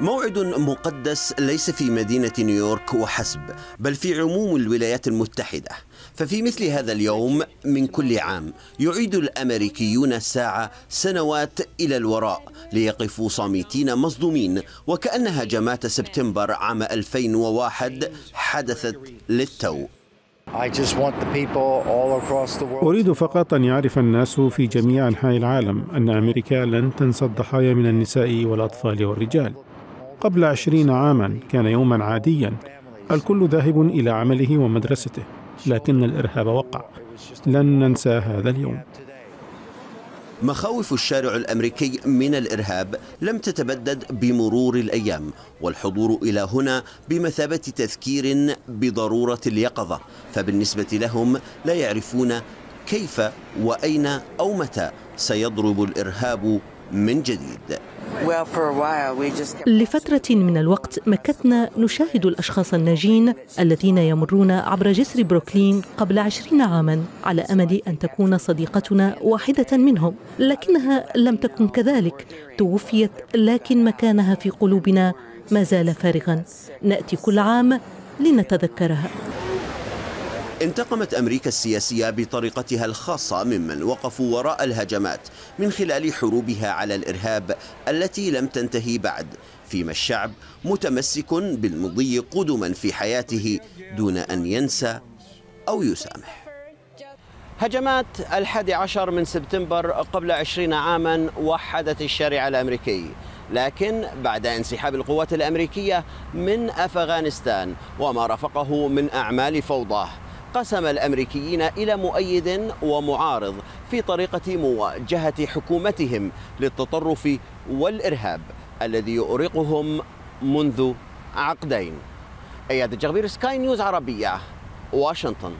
موعد مقدس ليس في مدينة نيويورك وحسب بل في عموم الولايات المتحدة. ففي مثل هذا اليوم من كل عام يعيد الأمريكيون الساعة سنوات إلى الوراء ليقفوا صامتين مصدومين. وكأن هجمات سبتمبر عام 2001 حدثت للتو. أريد فقط أن يعرف الناس في جميع أنحاء العالم أن أمريكا لن تنسى الضحايا من النساء والأطفال والرجال. قبل عشرين عاما كان يوما عاديا الكل ذاهب إلى عمله ومدرسته لكن الإرهاب وقع. لن ننسى هذا اليوم. مخاوف الشارع الأمريكي من الإرهاب لم تتبدد بمرور الأيام والحضور إلى هنا بمثابة تذكير بضرورة اليقظة فبالنسبة لهم لا يعرفون كيف وأين أو متى سيضرب الإرهاب من جديد. لفترة من الوقت مكثنا نشاهد الأشخاص الناجين الذين يمرون عبر جسر بروكلين قبل عشرين عاما على أمل أن تكون صديقتنا واحدة منهم. لكنها لم تكن كذلك. توفيت لكن مكانها في قلوبنا ما زال فارغا. نأتي كل عام لنتذكرها. انتقمت أمريكا السياسية بطريقتها الخاصة ممن وقفوا وراء الهجمات من خلال حروبها على الإرهاب التي لم تنتهي بعد فيما الشعب متمسك بالمضي قدما في حياته دون أن ينسى أو يسامح. هجمات الحادي عشر من سبتمبر قبل عشرين عاما وحدت الشارع الأمريكي لكن بعد انسحاب القوات الأمريكية من أفغانستان وما رافقه من أعمال فوضى. قسم الأمريكيين إلى مؤيد ومعارض في طريقة مواجهة حكومتهم للتطرف والإرهاب الذي يؤرقهم منذ عقدين. أياد الجغبير سكاي نيوز عربية واشنطن.